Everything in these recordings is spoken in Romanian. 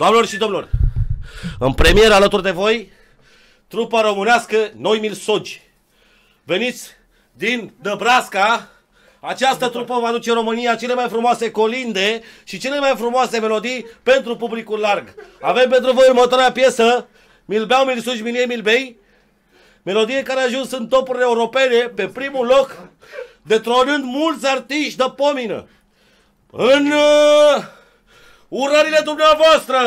Doamnelor și domnilor, în premieră alături de voi, trupa românească Noimil Sogi. Veniți din Nebraska, această trupă va duce România cele mai frumoase colinde și cele mai frumoase melodii pentru publicul larg. Avem pentru voi următoarea piesă, Milbeau, Milsuși, Milie, Milbei, melodie care a ajuns în topurile europene pe primul loc, detronând mulți artiști de pomină. În uh, urările dumneavoastră,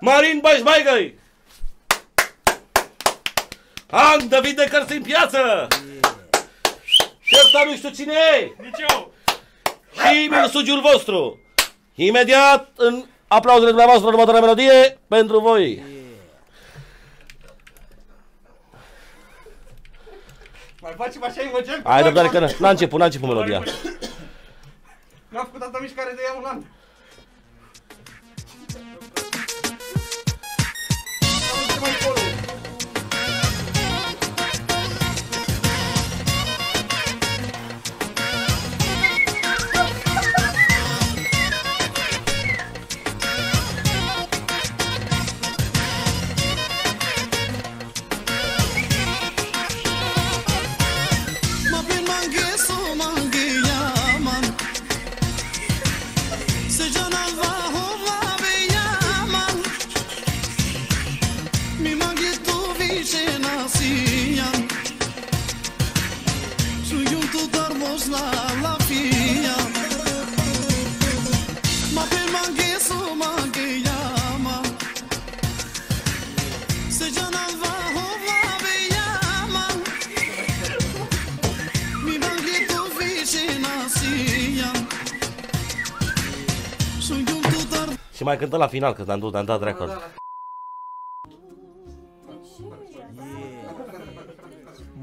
Marin Bașbaigăi, An David de cărți în piață, și ăsta nu știu cine e, Nici eu! și milsugiul vostru. Imediat, în aplauzele dumneavoastră, următoarea melodie pentru voi. Mai facem așa imagine? Ai răbdare că n- n-a început, n-a început melodia. N-am făcut atâta mișcare de ea un an. Și mai cântăm la final, că ne-am dus, ne-am dat record.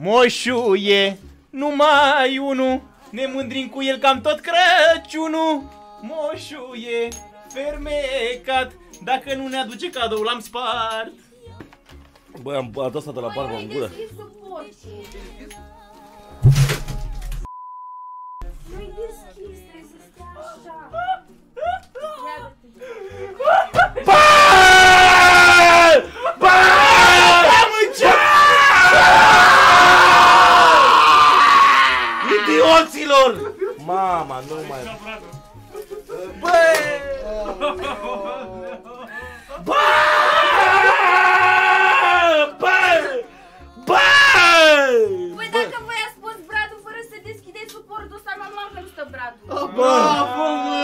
Moșuie, numai unul, ne mândrim cu el cam tot Crăciunul. Moșuie, fermecat, dacă nu ne aduce cadou l-am spart. Băi, am dat asta de la barbă în gură. deschis suportul. Nu-i deschis, trebuie să stea așa. Idioților! Mama, nu mai... Bă! Bă! Bă! Păi dacă voi ați spus bradul fără să deschideți suportul ăsta, m-am luat că nu stă bradul. Bravo, mă!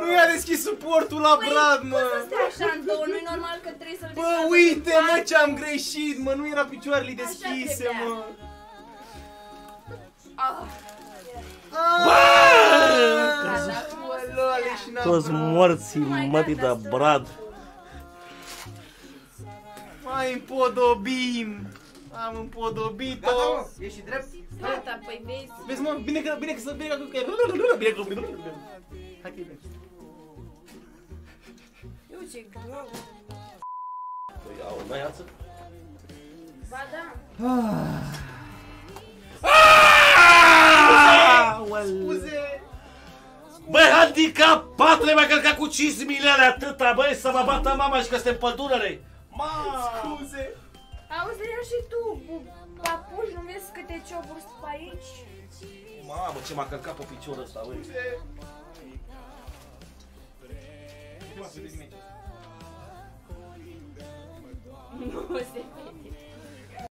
Nu i-a deschis suportul la brad, Cum mă! să stea așa în două? Nu-i normal că trebuie să-l Bă, desfacă uite, din mă, pat? ce am greșit, mă, nu era picioarele Așa deschise, trebuia. mă! Toți vrut. morții mătii de brad. Mai împodobim! Am împodobit-o! Gata, mă, ești drept? Gata, păi vezi. Vezi, mă, bine că, bine că, să- bine că, bine că, bine că, Hai că e bine. Eu ce greu. Păi, au, n-ai ață? Ba da. Scuze! Băi, handicapatule, m-a călcat cu 5 milioane atâta, băi, să mă bată mama și că suntem pădurere. Ma! Scuze! Auzi, ia și tu, bu- papuși, nu vezi câte cioburi sunt pe aici? Mamă, ce m-a călcat pe piciorul ăsta, băi. Nu se